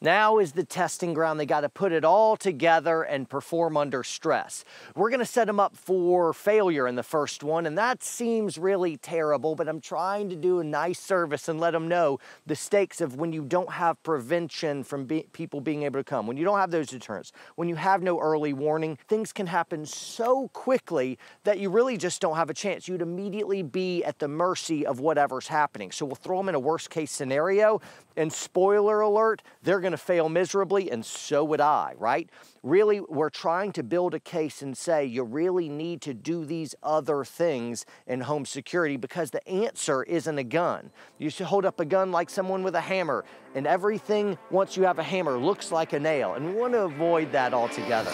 Now is the testing ground. They got to put it all together and perform under stress. We're going to set them up for failure in the first one, and that seems really terrible, but I'm trying to do a nice service and let them know the stakes of when you don't have prevention from be people being able to come, when you don't have those deterrents, when you have no early warning, things can happen so quickly that you really just don't have a chance. You'd immediately be at the mercy of whatever's happening. So we'll throw them in a worst case scenario, and spoiler alert, they're going to fail miserably, and so would I, right? Really, we're trying to build a case and say you really need to do these other things in home security because the answer isn't a gun. You should hold up a gun like someone with a hammer, and everything, once you have a hammer, looks like a nail, and we want to avoid that altogether.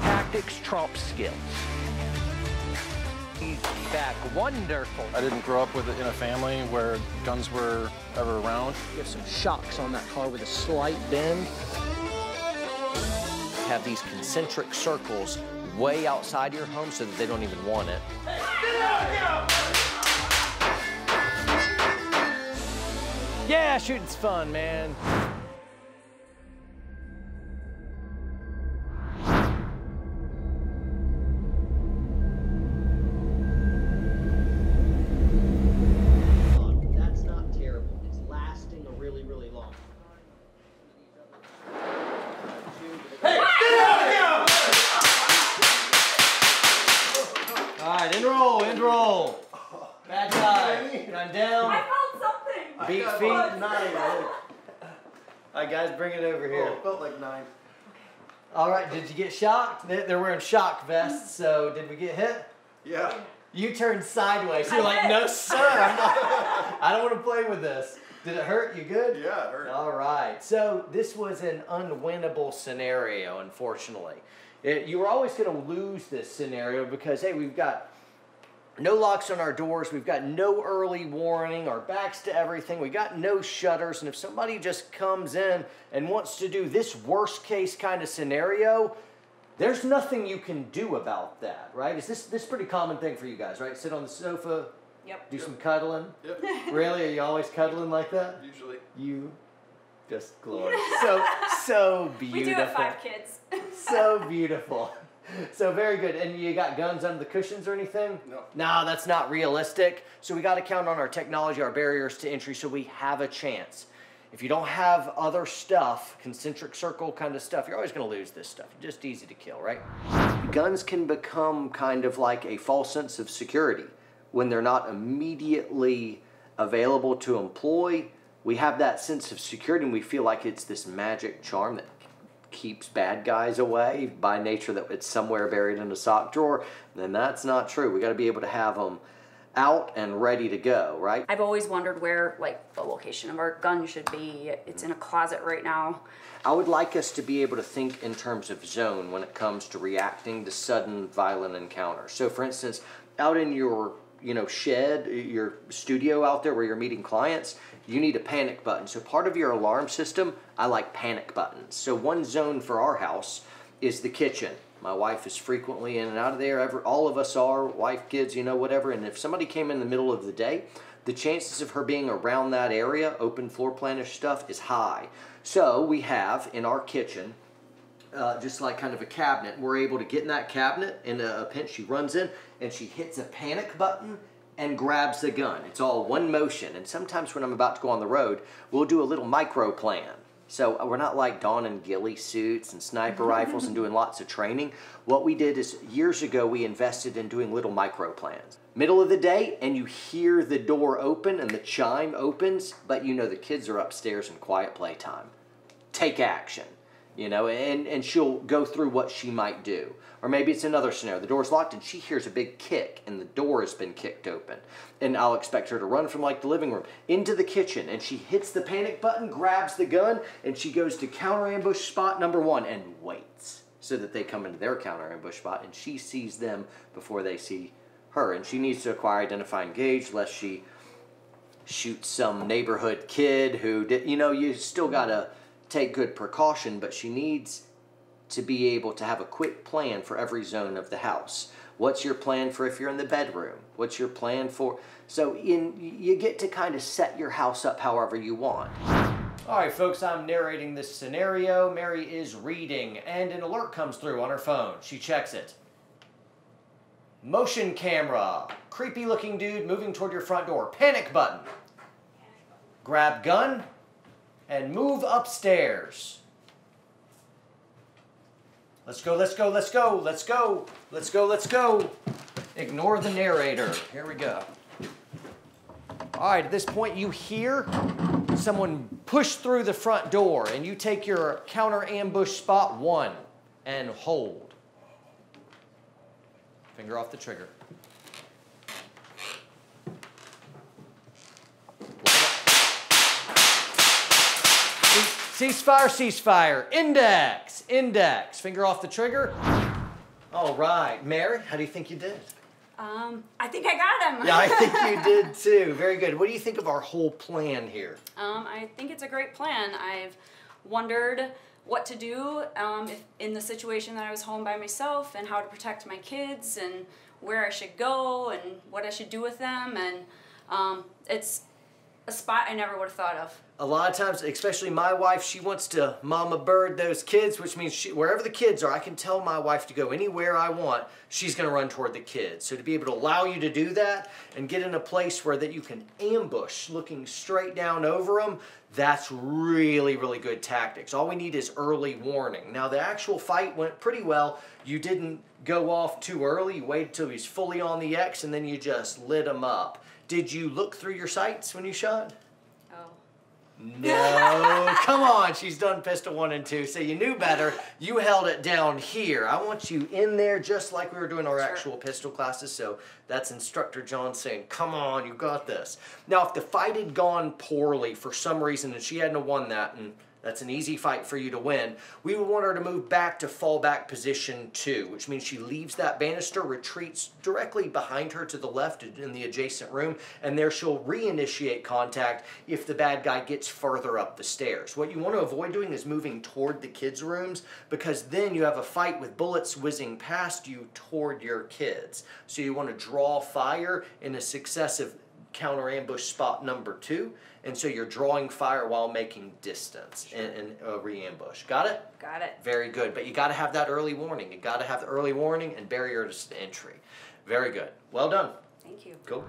Tactics trump skills back. Wonderful. I didn't grow up with it in a family where guns were ever around. You have some shocks on that car with a slight bend. Have these concentric circles way outside your home so that they don't even want it. Yeah, shooting's fun, man. Beat feet. Nine. All right, guys, bring it over oh, here. Oh, felt like nine. All right, did you get shocked? They're wearing shock vests, mm-hmm. so did we get hit? Yeah. You turned sideways. You're like, no, sir. I don't want to play with this. Did it hurt? You good? Yeah, it hurt. All right. So this was an unwinnable scenario, unfortunately. It, you were always going to lose this scenario because, hey, we've got no locks on our doors. We've got no early warning. Our backs to everything. We got no shutters. And if somebody just comes in and wants to do this worst case kind of scenario, there's nothing you can do about that, right? Is this this pretty common thing for you guys, right? Sit on the sofa, Yep. do Yep. some cuddling. Yep. Really? Are you always cuddling like that? Usually. You just glorious. So so beautiful. We do have five kids. so beautiful. So very good. And you got guns under the cushions or anything? No. No, that's not realistic. So we got to count on our technology, our barriers to entry, so we have a chance. If you don't have other stuff, concentric circle kind of stuff, you're always going to lose this stuff. Just easy to kill, right? Guns can become kind of like a false sense of security when they're not immediately available to employ. We have that sense of security and we feel like it's this magic charm that keeps bad guys away by nature that it's somewhere buried in a sock drawer, then that's not true. We got to be able to have them out and ready to go, right? I've always wondered where like the location of our gun should be. It's in a closet right now. I would like us to be able to think in terms of zone when it comes to reacting to sudden violent encounters. So for instance, out in your you know shed, your studio out there where you're meeting clients, you need a panic button. So part of your alarm system, I like panic buttons. So one zone for our house is the kitchen. My wife is frequently in and out of there. Ever, all of us are, wife, kids, you know, whatever. And if somebody came in the middle of the day, the chances of her being around that area, open floor planish stuff, is high. So we have in our kitchen, uh, just like kind of a cabinet. We're able to get in that cabinet in a, a pinch. She runs in and she hits a panic button and grabs the gun. It's all one motion. And sometimes when I'm about to go on the road, we'll do a little micro plan. So uh, we're not like donning ghillie suits and sniper rifles and doing lots of training. What we did is years ago we invested in doing little micro plans. Middle of the day and you hear the door open and the chime opens, but you know the kids are upstairs in quiet playtime. Take action you know, and, and she'll go through what she might do. Or maybe it's another scenario. The door's locked and she hears a big kick and the door has been kicked open. And I'll expect her to run from like the living room into the kitchen and she hits the panic button, grabs the gun, and she goes to counter ambush spot number one and waits so that they come into their counter ambush spot and she sees them before they see her. And she needs to acquire identify engage lest she shoots some neighborhood kid who did, you know, you still gotta take good precaution, but she needs to be able to have a quick plan for every zone of the house. What's your plan for if you're in the bedroom? What's your plan for? So in you get to kind of set your house up however you want. All right, folks, I'm narrating this scenario. Mary is reading, and an alert comes through on her phone. She checks it. Motion camera. Creepy looking dude moving toward your front door. Panic button. Grab gun and move upstairs. Let's go, let's go, let's go, let's go, let's go, let's go. Ignore the narrator. Here we go. All right, at this point, you hear someone push through the front door, and you take your counter ambush spot one and hold. Finger off the trigger. Ceasefire, ceasefire. Index, index. Finger off the trigger. All right. Mary, how do you think you did? Um, I think I got him. Yeah, I think you did too. Very good. What do you think of our whole plan here? Um, I think it's a great plan. I've wondered what to do um, if, in the situation that I was home by myself and how to protect my kids and where I should go and what I should do with them. And um, it's a spot I never would have thought of. A lot of times, especially my wife, she wants to mama bird those kids, which means she, wherever the kids are, I can tell my wife to go anywhere I want. She's going to run toward the kids. So to be able to allow you to do that and get in a place where that you can ambush, looking straight down over them, that's really, really good tactics. All we need is early warning. Now the actual fight went pretty well. You didn't go off too early. You waited till he's fully on the X, and then you just lit him up. Did you look through your sights when you shot? Oh. No, come on. She's done pistol one and two, so you knew better. You held it down here. I want you in there just like we were doing our Sure. actual pistol classes. So that's Instructor John saying, Come on, you got this. Now, if the fight had gone poorly for some reason and she hadn't won that, and that's an easy fight for you to win. We would want her to move back to fallback position two, which means she leaves that banister, retreats directly behind her to the left in the adjacent room, and there she'll reinitiate contact if the bad guy gets further up the stairs. What you want to avoid doing is moving toward the kids' rooms because then you have a fight with bullets whizzing past you toward your kids. So you want to draw fire in a successive counter ambush spot number two, and so you're drawing fire while making distance and in a re-ambush. Got it? Got it. Very good. But you got to have that early warning. You got to have the early warning and barriers to entry. Very good. Well done. Thank you. Cool.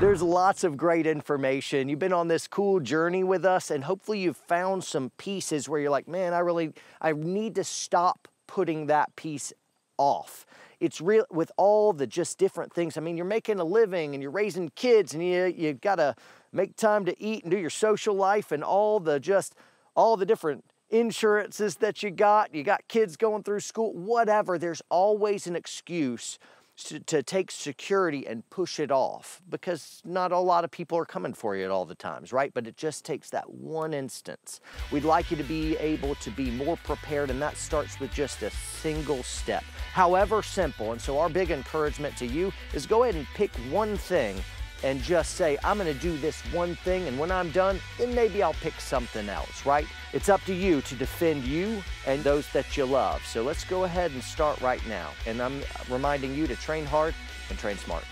There's lots of great information. You've been on this cool journey with us, and hopefully you've found some pieces where you're like, man, I really, I need to stop putting that piece off. It's real with all the just different things. I mean, you're making a living and you're raising kids, and you you got to make time to eat and do your social life and all the just all the different insurances that you got. You got kids going through school, whatever. There's always an excuse to take security and push it off because not a lot of people are coming for you at all the times, right? But it just takes that one instance. We'd like you to be able to be more prepared, and that starts with just a single step, however simple. And so, our big encouragement to you is go ahead and pick one thing and just say, I'm gonna do this one thing, and when I'm done, then maybe I'll pick something else, right? It's up to you to defend you and those that you love. So let's go ahead and start right now. And I'm reminding you to train hard and train smart.